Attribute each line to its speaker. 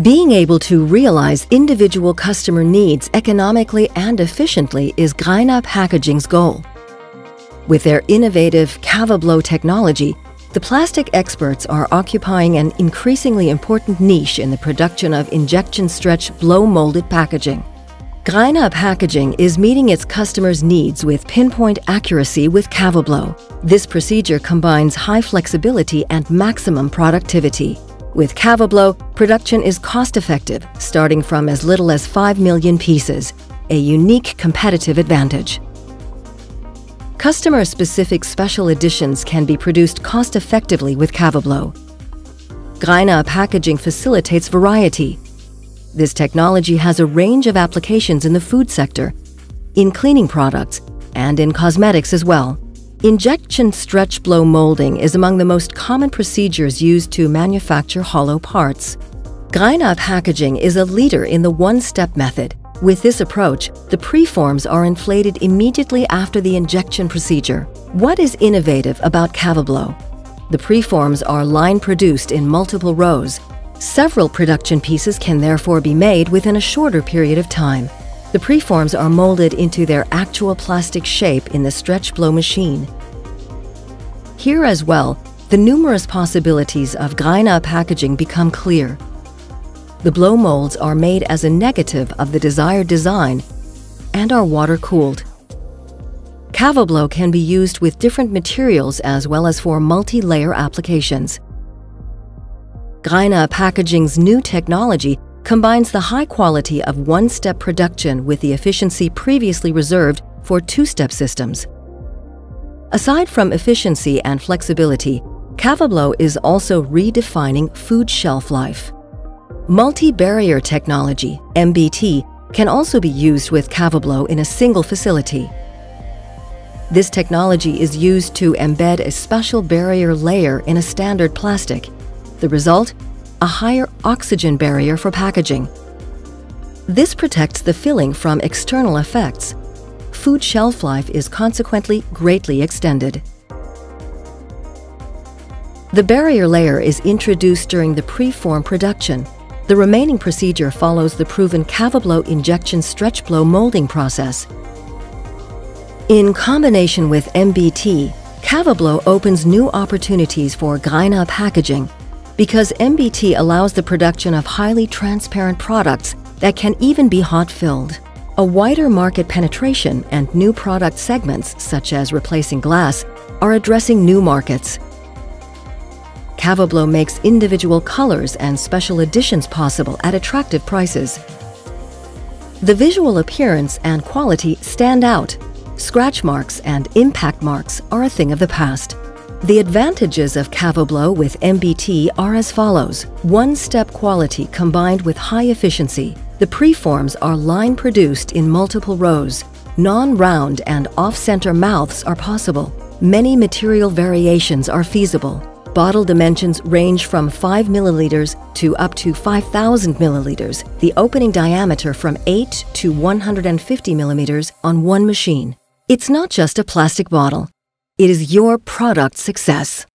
Speaker 1: Being able to realize individual customer needs economically and efficiently is Greiner Packaging's goal. With their innovative Kavoblow technology, the plastic experts are occupying an increasingly important niche in the production of injection stretch blow molded packaging. Greiner Packaging is meeting its customers' needs with pinpoint accuracy with Kavoblow. This procedure combines high flexibility and maximum productivity. With Kavoblow, production is cost-effective, starting from as little as 5 million pieces, a unique competitive advantage. Customer-specific special editions can be produced cost-effectively with Kavoblow. Greiner packaging facilitates variety. This technology has a range of applications in the food sector, in cleaning products, and in cosmetics as well. Injection stretch blow molding is among the most common procedures used to manufacture hollow parts. Greiner Packaging is a leader in the one-step method. With this approach, the preforms are inflated immediately after the injection procedure. What is innovative about Kavoblow? The preforms are line-produced in multiple rows. Several production pieces can therefore be made within a shorter period of time. The preforms are molded into their actual plastic shape in the stretch blow machine. Here as well, the numerous possibilities of Greiner packaging become clear. The blow molds are made as a negative of the desired design and are water-cooled. Kavoblow can be used with different materials as well as for multi-layer applications. Greiner Packaging's new technology combines the high quality of one-step production with the efficiency previously reserved for two-step systems. Aside from efficiency and flexibility, Kavoblow is also redefining food shelf life. Multi-barrier technology, MBT, can also be used with Kavoblow in a single facility. This technology is used to embed a special barrier layer in a standard plastic. The result? a higher oxygen barrier for packaging. This protects the filling from external effects. Food shelf life is consequently greatly extended. The barrier layer is introduced during the preform production. The remaining procedure follows the proven Kavoblow injection stretch blow molding process. In combination with MBT, Kavoblow opens new opportunities for Greiner packaging because MBT allows the production of highly transparent products that can even be hot-filled. A wider market penetration and new product segments, such as replacing glass, are addressing new markets. Kavoblow makes individual colors and special editions possible at attractive prices. The visual appearance and quality stand out. Scratch marks and impact marks are a thing of the past. The advantages of Kavoblow with MBT are as follows. One-step quality combined with high efficiency. The preforms are line-produced in multiple rows. Non-round and off-center mouths are possible. Many material variations are feasible. Bottle dimensions range from 5 milliliters to up to 5,000 milliliters, the opening diameter from 8 to 150 millimeters on one machine. It's not just a plastic bottle. It is your product success.